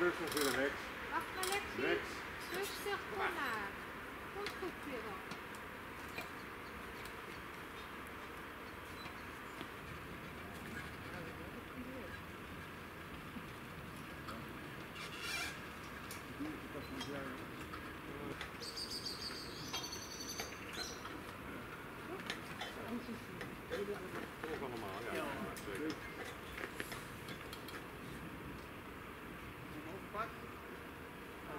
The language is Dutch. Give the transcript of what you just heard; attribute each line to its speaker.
Speaker 1: weer rechts.
Speaker 2: Wacht Alexie.
Speaker 1: Rechts.
Speaker 2: Rustig, kom maar. Komt goed, Piro.
Speaker 1: Toch